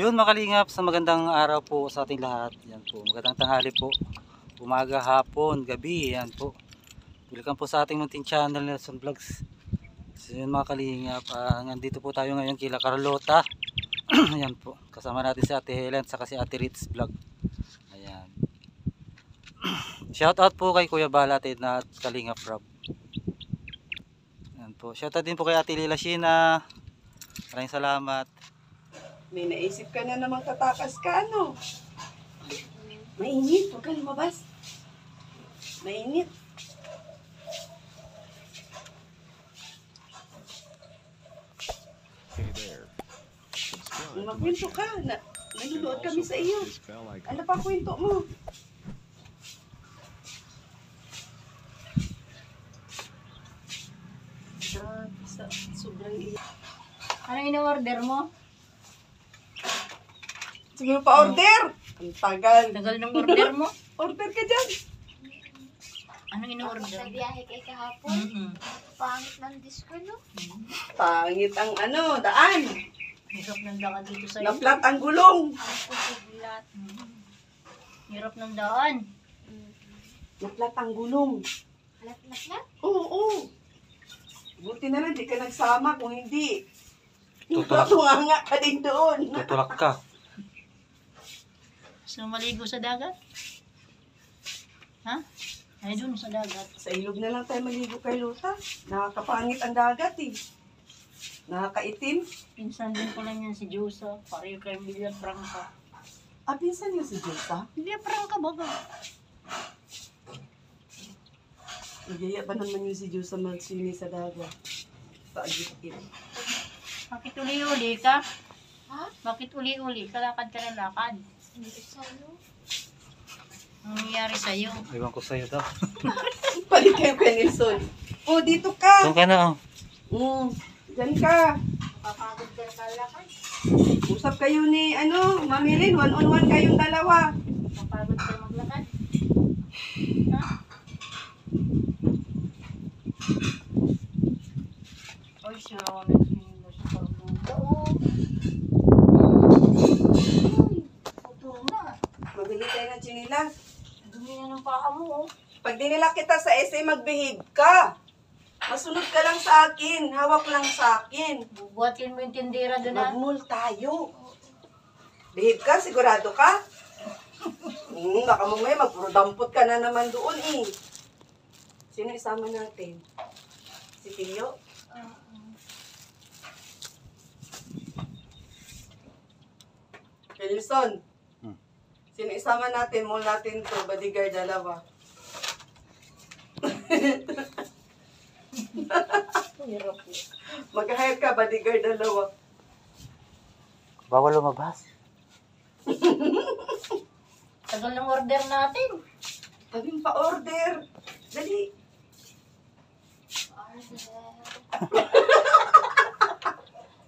Yun makalingap sa magandang araw po sa ating lahat. Yan po, magandang tanghali po. Umaga, hapon, gabi, yan po. Welcome po sa ating munting channel Nelson Vlogs. So yun mga ah, nandito po tayo ngayon kila Carlota. Ayan po, kasama natin si Ate Helen saka si Ate Ritz Vlog. Ayan. Shout out po kay Kuya Balatin at Kalingap Rob. Ayan po. Shout out din po kay Ate Lila Sheena. Maraming salamat. May naisip ka na naman katakas ka, ano? Mainit, huwag ka lumabas. Mainit. Magkwento ka. Na, nanonood kami sa iyo. Ano pa kwento mo? Sobrang iyak. Anong in-order mo? Sige pa order! Ang tagal. Tagal ng order mo? Order ka dyan. Anong in-order? Nagbiyahe kay kahapon. Mm-mm. Pangit ng disco, no? Pangit ang ano, daan. Hirap ng daan dito sa'yo. Naplat ang gulong. Pusiglat. Hirap ng daan. Naplat ang gulong. Halat-lat-lat. Oo, oo. Buti na lang, di ka nagsama. Kung hindi, Tutulak. Ka din doon. Tutulak ka. So, maligo sa dagat? Ha? Ay, dun sa dagat. Sa ilog na lang tayo maligo kay Luta. Nakakapangit ang dagat eh. Nakakaitim. Pinsan din ko lang yan si Josa. Pareho kayong bilyar prangka. Ah, pinsan niyo si Josa. Bilyar prangka baga. Nagyaya ba naman yung si Josa magsini sa dagat? Paagitin. Bakit uli-uli ka? Ha? Bakit uli-uli? Kalakad ka ng lakad. Hindi ko sa'yo. Anong nangyayari sa'yo? Iwan ko sa'yo daw. Balik kayo kay Nelson. Oh, dito ka. Doon ka na oh. Mm, dyan ka. Papagod ka na kalakad. Usap kayo ni, ano, mamilin. One on one kayong dalawa. Mapagod ka maglakad? Ha? Oy, siya ako nagsimulo sa pagbuka. Oh. Ito na. Mabili tayo ng chinilas. Dumi Oh. Pag dinila kita sa essay, mag-behave ka. Masunod ka lang sa akin. Hawak lang sa akin. Bubuhatin mo yung tindera doon na. Mag-mall tayo. Behave ka, sigurado ka? Hmm, baka mamaya magpuro-dampot ka na naman doon eh. Sino isama natin? Si Tio? Wilson. Hmm. Sino isama natin? Mall natin to. Bodyguard dalawa. Mag-hire ka, bodyguard dalawa. Bawal lumabas. Tagal ng order natin. Sabi pa order. Dali.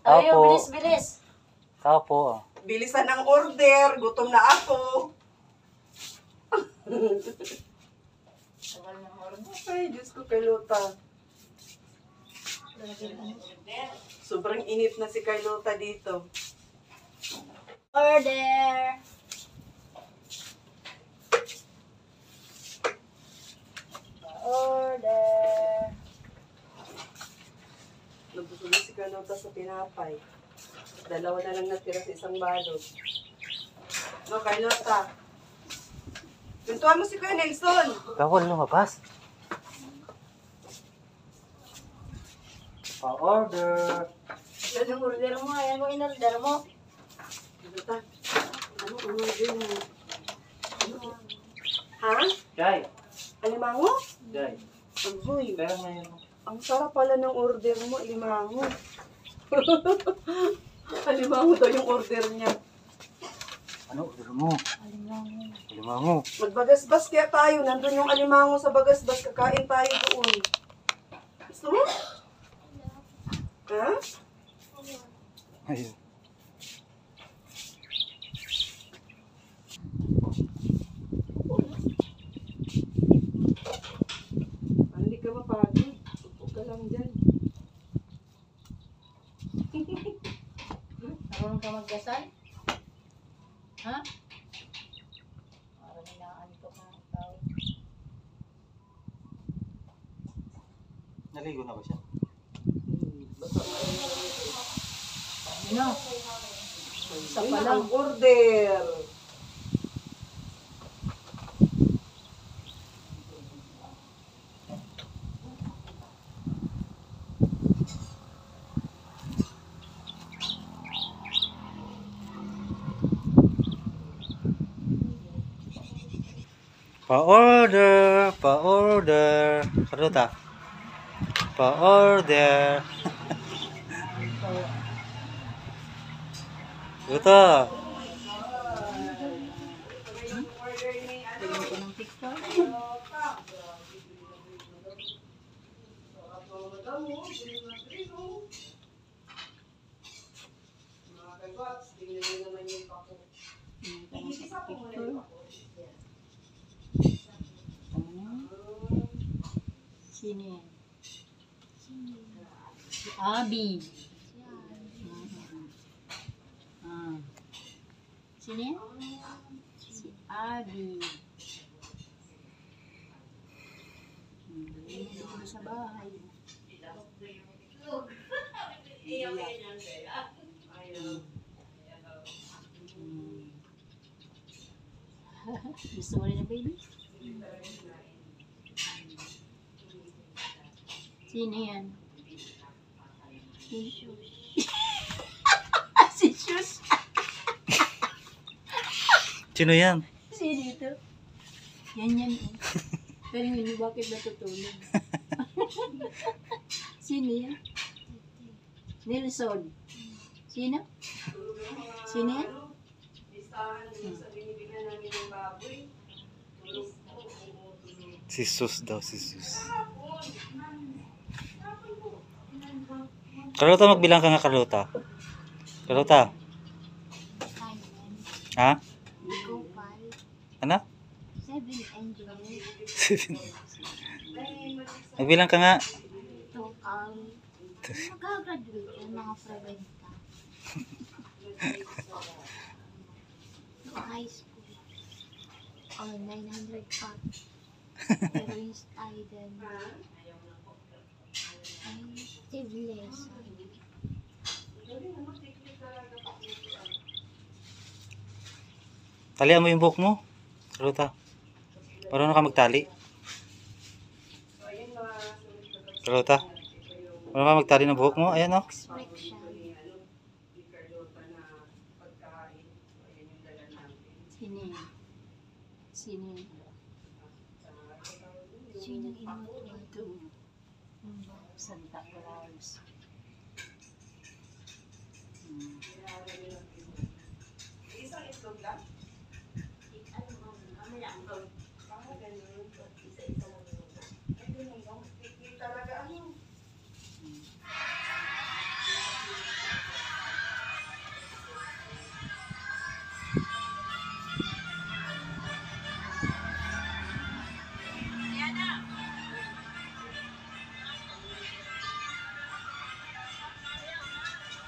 Tayo, Apo. bilis, bilis. Tao po oh. Bilisan ang order. Gutom na ako. Tagal ng order. Ay, Diyos ko kay Lota. Sobrang init na si Carlota dito. Order. Order. Nabusog na si Carlota sa tinapay. Dalawa na lang natira sa isang balot. No, Carlota. Tuntuan mo si Kuya Nelson. Bawal lumabas. Pa-order. Yan ang order mo. Ayan mo in-order mo. Carlota, ano order mo? Ha? Jai. Alimango? Jai. Agoy, Pera ngayon. ang sarap pala ng order mo, alimango. alimango daw yung order niya. Ano order mo? Alimango. Magbagasbas kaya tayo. Nandun yung alimango sa bagasbas. Kakain tayo doon. Gusto mo? Ha? Ayun. Ah, Hindi ka mapagod. Upo ka lang dyan. Ka magdasal? Ha? Parang inaantok na ikaw. Naligo na ba siya? Ano? Isa pa lang. ang order. Pa-order! Pa-order! Karuta? Pa-order! Ito! Tingin ko ng TikTok. Tingin ko ng TikTok. Ano? Sino yan? Si Abby. Mhm. Ah. Sino yan? Si Abby. Hmm, dito sa bahay. Hmm. Gusto mo rin ng baby? Sino yan? Si Shus. si Shus. Sino yan? Sino ito? Yan yan eh. Pero hindi bakit natutulog. Sino yan? Nelson. Sino? Sino yan? Si Sus daw, si Sus. Carlota, magbilang ka nga, Carlota. Carlota, ha? Ano? Seven angels. Magbilang ka nga. Total. Magagraduate yung mga preventa. High school. Oh, 900 pa. Pero yung student. Civilization. Talian mo yung buhok mo. Carlota. Marunong ka magtali. Carlota. Marunong ka magtali ng buhok mo. Ayan oh. o. Expression. Sino yan? Sino yan? Sino yung Hmm. Isang itlog lang? Ay, ganun ba? Hindi talaga ano.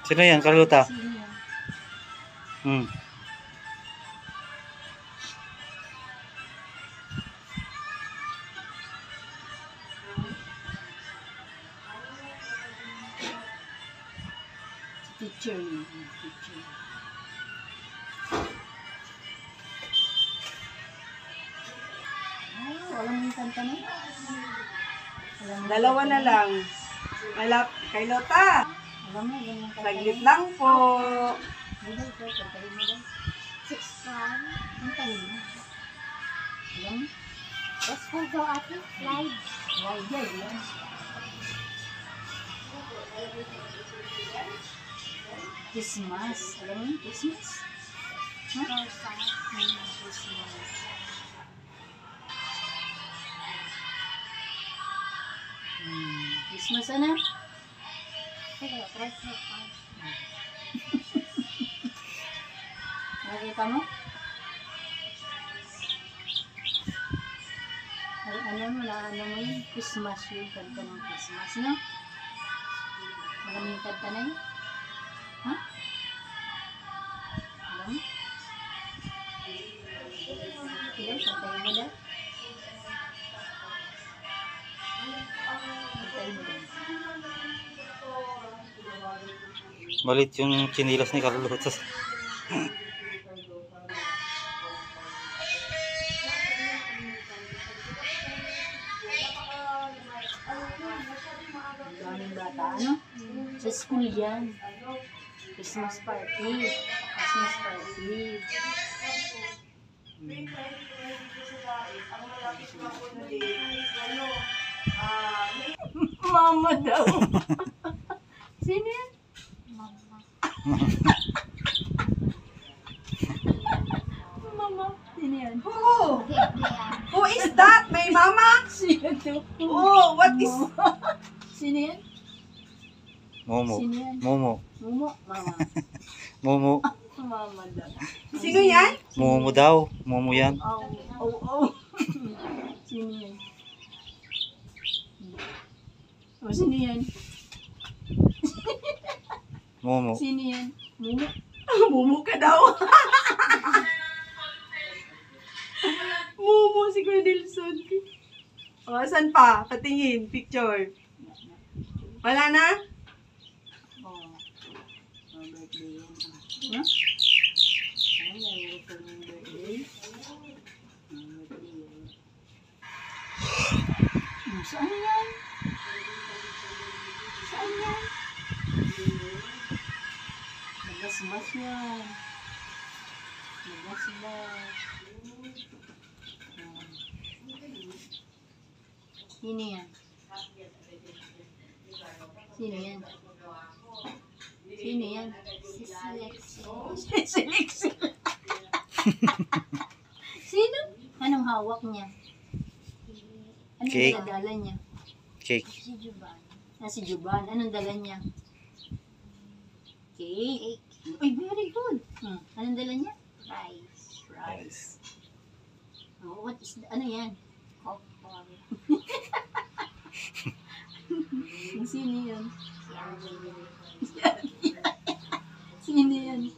Sino yan, Carlota? Sino yan? Hmm. Teacher yun. Teacher. Ay, walang kanta na. Dalawa na lang. Malap, kay Lota. Saglit na. lang po. Hindi, ito, kantahin mo daw. Six one. Kantahin mo. Alam? Let's go go ate. Slide. Why, yan, yan. Christmas. Alam mo yung Christmas? Christmas. Hmm, Christmas ano? Sige, press mo kamu. Alam mo na, alam mo yung Christmas yung kanta ng Christmas, no? Alam mo yung kanta na yun? Ha? Alam mo? Alam, kantayin mo lang. Malit yung chinilas ni Carlos. Christmas party. Christmas party. Mama daw. Sino yan? Mama. Mama. Sino yan? Who? Who is that? May mama? Sino to? Oh, what is... Sino yan? Momo. Sino yan? Momo. Momo. Mama. Momo. Mama daw. Sino yan? Momo daw. Momo yan. Oh, oh, oh. Sino yan? Oh, sino yan? Momo. Sino yan? Momo. Mumu ka daw. Mumu si Kuya Dilson. O, saan pa? Patingin, picture. Wala na? Saan yan? Saan yan? Nagasmas yan. Nagasmas. Oh. Sino yan? Sino yan? Sino yan? Si Lexi. si Lexi. Sino? Anong hawak niya? Anong Cake. dala niya? Cake. Si Juban. Ah, si Juban. Anong dala niya? Cake. Uy, very good. Hmm. Anong dala niya? Rice. Rice. Oh, what is, ano yan? Popcorn. Sino yan? Si Angelina. Sino yan?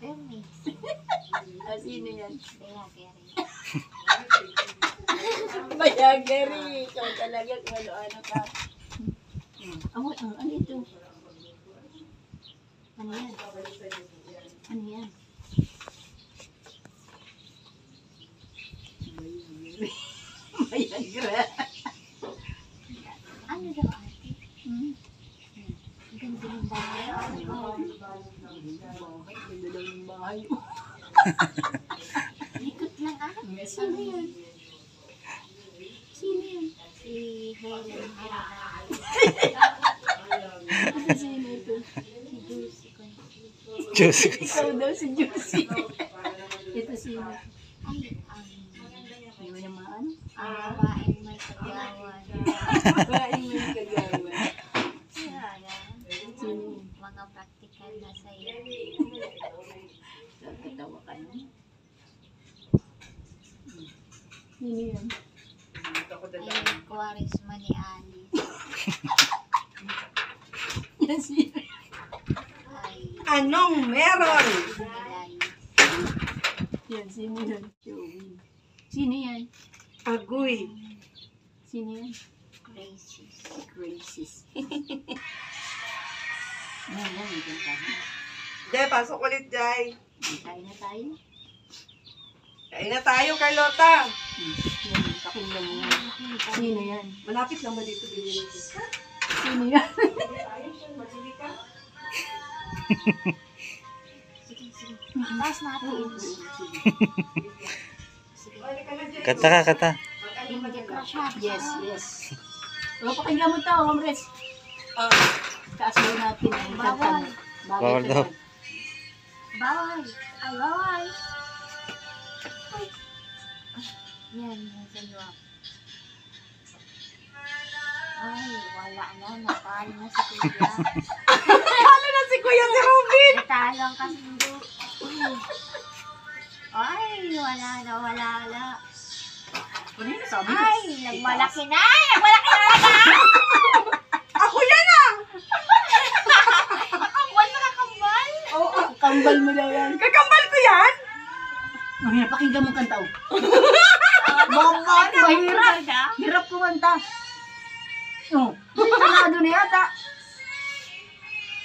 Hermes. Ah, sino yan? Bayageri. Bayageri. Ikaw talaga kung ano-ano ka. Hmm. Oh, ano, ito? Ano yan? Ano yan? Viagra. Ano daw ate? Hmm? Ganda ng bahay. Oh. Bahay, ganda daw bahay. Likot lang ah. Sino yan? Sino yan? Si Helen sino ito? Si. Diyos. Ikaw daw si Juicy. ito sino? Ay, ang Hindi mo naman ano? ang babaeng may kagawan. Babaeng may kagawa. Sana. Sino? Mga practical na sa'yo. Katawa ka na. Sino yan? Ay, Quaresma ni Alice. Yan sino? Ay, Anong meron? Nilay. Yan, sino yan? Joey. Sino yan? Agoy. Sino yan? Gracies. Graces. Yan, yan, may kantahan. Jay, pasok ulit, Jay. Kain na tayo. Kain na tayo, Carlota. Yan, pakinggan mo yan. Sino yan? Malapit lang ba dito bilhin Sino yan? Taas natin. Kata ka, kata. Yes, yes. O, pakinggan mo tao, Ma'am Res. Mo natin ang Bawal. Bawal ka daw. Bawal. Ay, bawal. Ay. Yan, yan sa luwag. Ay, wala na. Natalo na si Kuya. Ano na si Kuya si Robin? Natalo ang kasundo. Ay, wala na, wala na. Ano? Ay, nagmalaki na! Nagmalaki na yan ah! Nakakambal, nakakambal! Oo, Kambal mo daw yan. kakambal ko yan? Ay, napakinggan mo kanta. oh. Mama, Mahirap. Hirap kumanta. Oh, sarado na yata.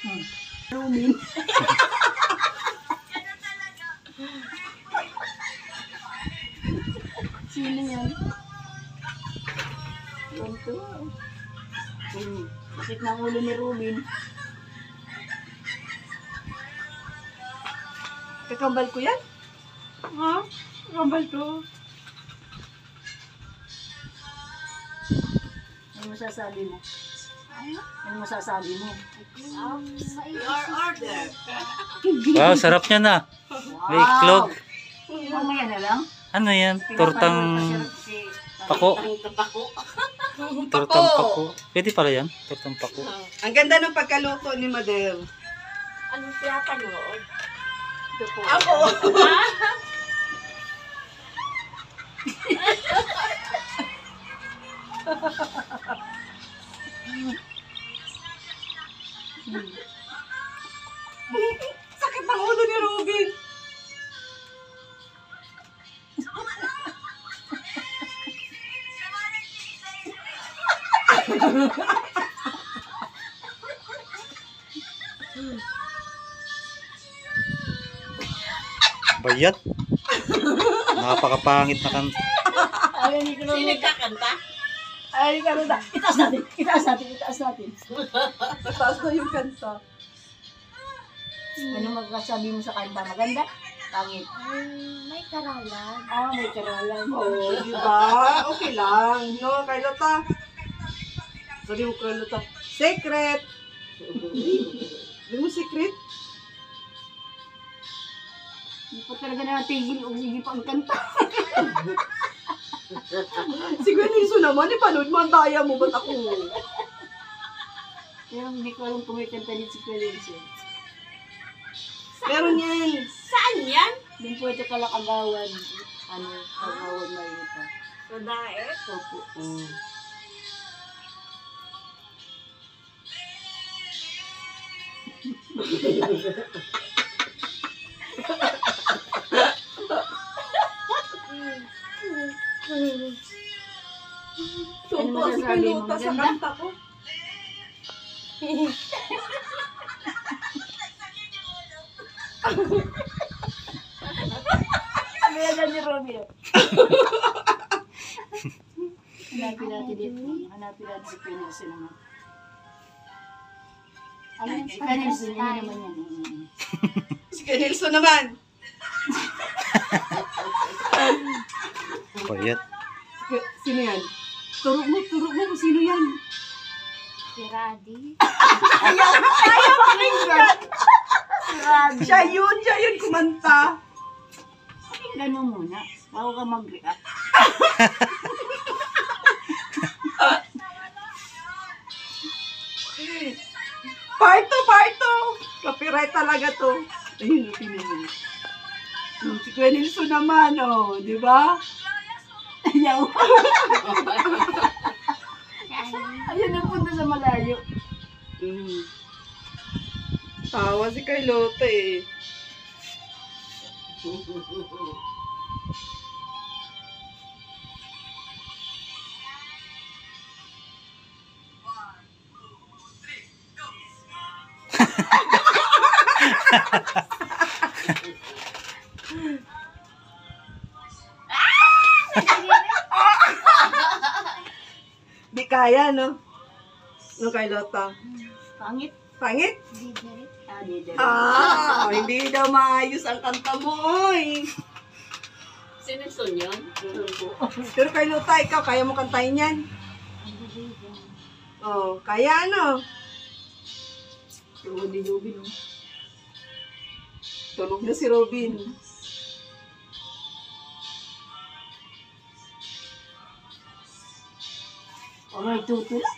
Hmm. Rumin. Sino yan? Ganito. Hmm. Sakit ng ulo ni Rumin. Kakambal ko yan? Ha? Kakambal ko. Ano masasabi mo? Ano masasabi mo? Your order. Wow, sarap niya na. May iklog. Mamaya na lang. Ano yan? Tortang Pinapanood pa siya si- pako. Tortang pako. Pwede pala yan. Tortang pako. Ang ganda ng pagkaluto ni Madel. Ano pinapanood? Ito po. Ako. Sakit ng ulo ni Robin. Bayat. Napakapangit na kanta. Ay, hindi ko Sino na. nagkakanta? Ay, karo na. Itaas natin. Itaas natin. Itaas natin. Taas na yung kanta. Ano magkasabi mo sa kanta? Maganda? Pangit. may karalan. Ah, may karalan. Oo, di ba? Okay lang. No, Carlota. Sabi mo, Carlota. Secret. Hindi mo secret? Hindi pa talaga natigil o sige pang kanta. Siguro niso naman, ipanood mo ang daya mo, ba't ako? Pero hindi ko alam kung may kanta din si Kuya Meron yan. Saan yan? Din po ito pala kagawan. Ano, kagawan may ito. Sa daet? Opo. Mm. Ano Tuwa si masasabi mo? Carlota sa kanta ko. Ano yan ni Romeo? Hanapin natin dito. Hanapin natin si Kuya Nelson Si yun naman yan. Si Kuya Nelson naman. Bayat. Si- Sino yan? Turo mo, turo mo kung sino yan. Si Radi. Siya yun, siya yun kumanta. Pakinggan mo muna. Bago ka mag-react. Part 2, part 2. Copyright talaga to. Ayun, opinion mo. Hmm, Si Kuya Nelson naman, oh, di ba? Ayaw. Ayun ang punta sa malayo. Mm. Tawa si Carlota eh. Di kaya, no? No, Carlota? Pangit. Pangit? Didiri. Ah. Ah, hindi daw maayos ang kanta mo, oy. Sino yun? Pero Carlota, ikaw, kaya mo kantahin yan? Oh, kaya ano? Tulog ni Ruby, no? Tulog na si Robin. O may tutula.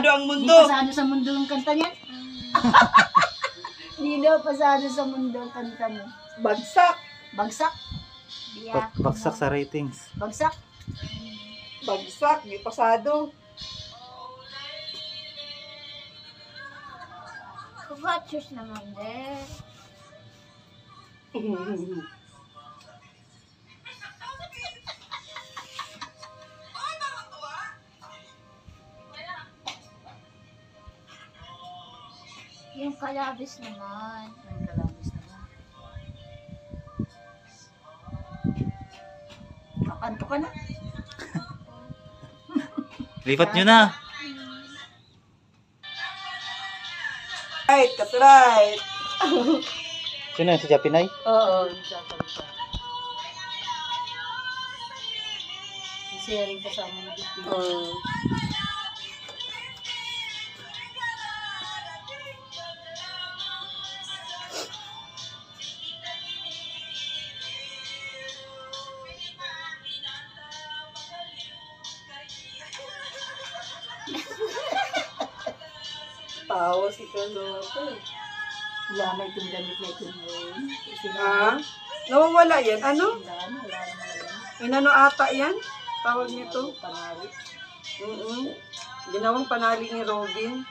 Pasado ang Hindi mundo. pasado sa mundo yung kanta niya. Hindi daw pasado sa mundo ang kanta mo. Bagsak. Bagsak. Diya. Bak- Baksak sa ratings. Bagsak. Bagsak. Hindi pasado. Kubatsus naman din. Yung kalabis naman. Ang kalabis naman. Kakanto ka na. Lipat nyo na. Right, that's right. Sino yun? Si Japinay? Oo. Rin kasama ng Dipin. Mm. Carlota. Wala na itong damit na ito ngayon. Ha? Nawawala yan. Ano? Wala na, wala na mga yan. Inano ata yan? Tawag nito? Panari. Mm Ginawang panali ni Robin.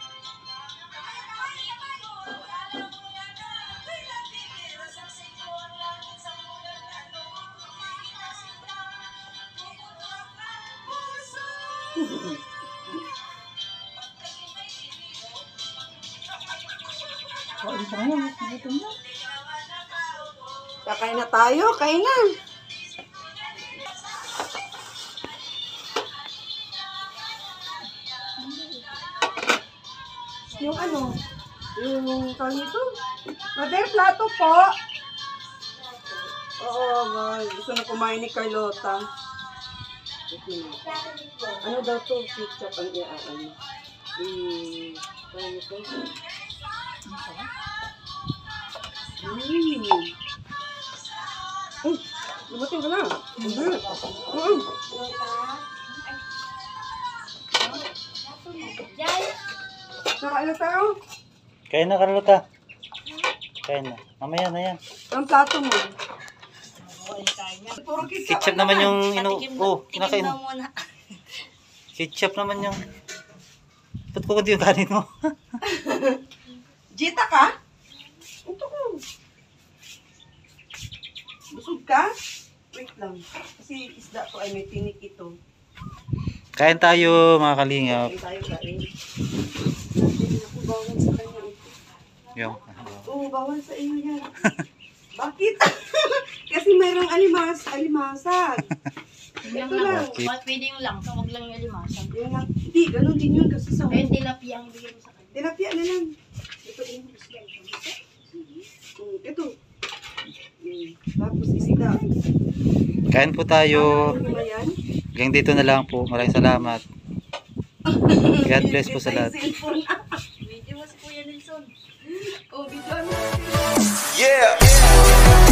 Na tayo. Kain na. Yung ano? Yung tawag nito? Mother, plato po. Oo, mal. Gusto na kumain ni Carlota. Ano daw to? Ketchup ang iaan. Eh, tawag nito? Mm. Ka na. Mm. Mm. Diyan. Nakain na tayo. Kain na, Carlota. Kain na. Mamaya na yan. Ang plato mo. Puro ketchup. Ketchup naman yung ino... Oh, kinakain. Ketchup naman yung... Ba't ko yung kanin mo? Jita ka? Ito ko. Busog ka? Wait lang. Kasi isda to ay may tinik ito. Kain tayo, mga kalingap. Kain tayo kain. Bawal sa kanya ito. Yung... Oo, bawal sa iyo yan. Bakit? Kasi mayroong alimas, alimasag. Ito lang. Bakit? Pwede yung lang. Huwag lang yung alimasan. Yun lang. Hindi, ganun din yun kasi sa Ayun, tilapia ang ibigay mo sa kanya. Tilapia na lang. Ito din. Mm, ito. Mm, Tapos isda. Kain po tayo. Hanggang dito na lang po. Maraming salamat. God bless po sa lahat. Yeah!